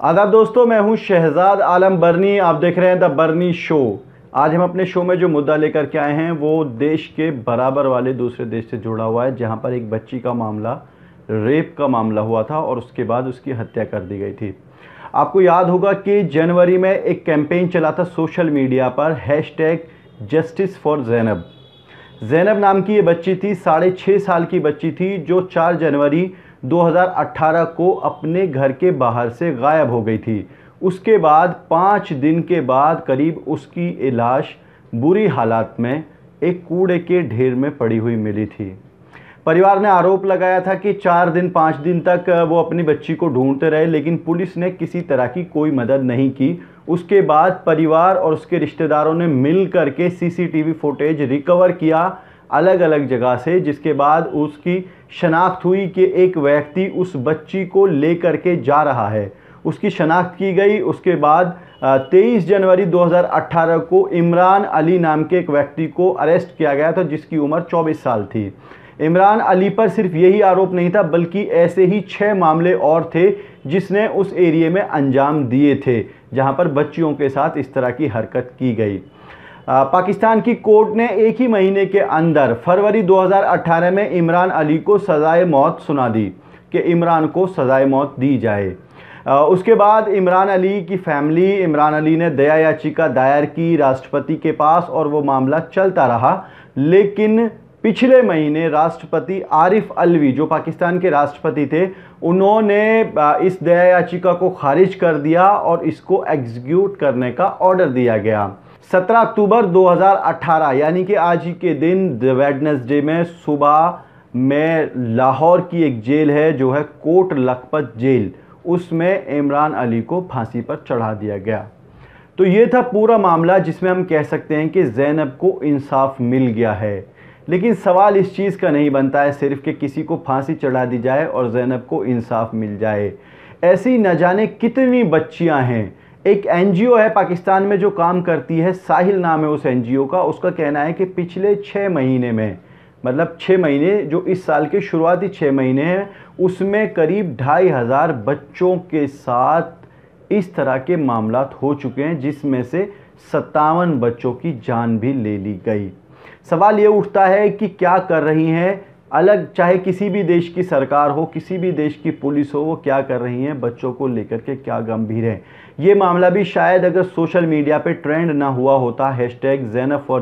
آداب دوستوں میں ہوں شہزاد عالم برنی۔ آپ دیکھ رہے ہیں دا برنی شو آج ہم اپنے شو میں جو مدعا لے کر کے آئے ہیں، وہ دیش کے برابر والے دوسرے دیش سے جڑا ہوا ہے، جہاں پر ایک بچی کا معاملہ، ریپ کا معاملہ ہوا تھا اور اس کے بعد اس کی ہتیا کر دی گئی تھی۔ آپ کو یاد ہوگا کہ جنوری میں ایک کیمپین چلا تھا social media per hashtag justice for Zainab Zainab نام کی یہ بچی تھی، ساڑھے چھ سال کی بچی تھی، جو چار جنوری دو ہزار اٹھارہ کو اپنے گھر کے باہر سے غائب ہو گئی تھی۔ اس کے بعد پانچ دن کے بعد قریب اس کی لاش بری حالات میں ایک کوڑے کے ڈھیر میں پڑی ہوئی ملی تھی۔ پریوار نے آروپ لگایا تھا کہ چار دن، پانچ دن تک وہ اپنی بچی کو ڈھونڈتے رہے، لیکن پولیس نے کسی طرح کی کوئی مدد نہیں کی۔ اس کے بعد پریوار اور اس کے رشتہ داروں نے مل کر کے C C T V footage recover کیا۔ الگ الگ جگہ سے، جس کے بعد اس کی شناخت ہوئی کہ ایک ویکتی اس بچی کو لے کر کے جا رہا ہے۔ اس کی شناخت کی گئی۔ اس کے بعد تیئیس جنوری دو ہزار اٹھارہ کو عمران علی نام کے ایک ویکتی کو اریسٹ کیا گیا تھا، جس کی عمر چوبیس سال تھی۔ عمران علی پر صرف یہی آروپ نہیں تھا، بلکہ ایسے ہی چھ معاملے اور تھے جس نے اس ایریے میں انجام دیے تھے، جہاں پر بچیوں کے ساتھ اس طرح کی حرکت کی گئی۔ پاکستان کی کورٹ نے ایک ہی مہینے کے اندر فروری دو ہزار اٹھارہ میں عمران علی کو سزائے موت سنا دی، کہ عمران کو سزائے موت دی جائے۔ اس کے بعد عمران علی کی فیملی، عمران علی نے دیا یاچیکا دائر کی راشٹرپتی کے پاس اور وہ معاملہ چلتا رہا۔ لیکن پچھلے مہینے راشٹرپتی عارف الوی جو پاکستان کے راشٹرپتی تھے، انہوں نے اس دیا یاچیکا کو خارج کر دیا اور اس کو ایگزیکیوٹ کرنے کا آرڈر دیا گیا۔ سترہ اکتوبر دو ہزار اٹھارہ یعنی کہ آج ہی کے دن ویڈنس ڈے میں صبح میں لاہور کی ایک جیل ہے جو ہے کوٹ لکھپت جیل۔ اس میں عمران علی کو پھانسی پر چڑھا دیا گیا۔ تو یہ تھا پورا معاملہ، جس میں ہم کہہ سکتے ہیں کہ زینب کو انصاف مل گیا ہے۔ لیکن سوال اس چیز کا نہیں بنتا ہے، صرف کہ کسی کو پھانسی چڑھا دی جائے اور زینب کو انصاف مل جائے۔ ایسی نہ جانے کتنی بچیاں ہیں۔ ایک این جی او ہے پاکستان میں جو کام کرتی ہے، ساحل نام ہے اس این جی او کا۔ اس کا کہنا ہے کہ پچھلے چھ مہینے میں مطلب چھ مہینے جو اس سال کے شروعاتی چھ مہینے ہیں، اس میں قریب ڈھائی ہزار بچوں کے ساتھ اس طرح کے معاملات ہو چکے ہیں، جس میں سے ستاون بچوں کی جان بھی لے لی گئی۔ سوال یہ اٹھتا ہے کہ کیا کر رہی ہیں؟ الگ، چاہے کسی بھی دیش کی سرکار ہو، کسی بھی دیش کی پولیس ہو، وہ کیا کر رہی ہیں؟ بچوں کو لے کر کے کیا گمبھیر ہیں؟ یہ معاملہ بھی شاید اگر سوشل میڈیا پہ ٹرینڈ نہ ہوا ہوتا hashtag Zainab for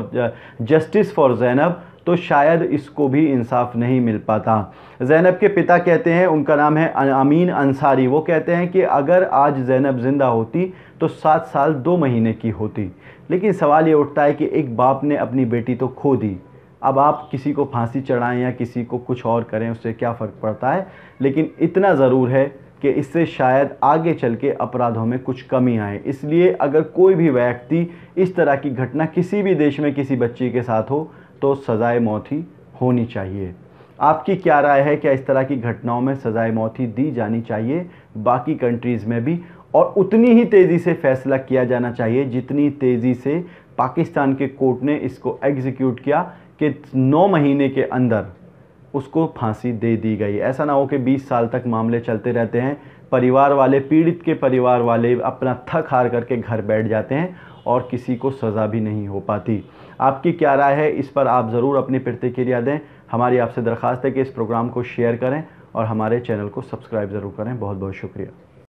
justice for Zainab, تو شاید اس کو بھی انصاف نہیں مل پاتا۔ زینب کے پتا کہتے ہیں، ان کا نام ہے امین انصاری۔ وہ کہتے ہیں کہ اگر آج زینب زندہ ہوتی تو سات سال دو مہینے کی ہوتی۔ لیکن سوال یہ اٹھتا ہے کہ ایک باپ نے اپنی بیٹی تو کھو دی۔ اب آپ کسی کو پھانسی چڑھائیں یا کسی کو کچھ اور کریں، اس سے کیا فرق پڑتا ہے؟ لیکن اتنا ضرور ہے کہ اس سے شاید آگے چل کے اپرادھوں میں کچھ کمی آئے۔ اس لیے اگر کوئی بھی ویکتی اس طرح کی گھٹنا کسی بھی دیش میں کسی بچی کے ساتھ ہو، تو سزائے موت ہی ہونی چاہیے۔ آپ کی کیا رائے ہے کیا اس طرح کی گھٹناؤں میں سزائے موت ہی دی جانی چاہیے؟ باقی کنٹریز میں بھی۔ اور اتنی ہی تیزی سے فیصلہ کیا جانا چاہیے جتنی تیزی سے پاکستان کے کورٹ نے اس کو ایگزیکیوٹ کیا۔ کہ نو مہینے کے اندر اس کو پھانسی دے دی گئی۔ ایسا نہ ہو کہ بیس سال تک معاملے چلتے رہتے ہیں، پریوار والے، پیڑت کے پریوار والے اپنا تھک ہار کر کے گھر بیٹھ جاتے ہیں اور کسی کو سزا بھی نہیں ہو پاتی۔ آپ کی کیا رائے ہے؟ اس پر آپ ضرور اپنی پرتکریا دیں۔ ہماری آپ سے درخواست ہے کہ اس پروگرام کو شیئر کریں اور ہمارے چینل کو سبسکرائب ضرور کریں۔ بہت بہت شکریہ۔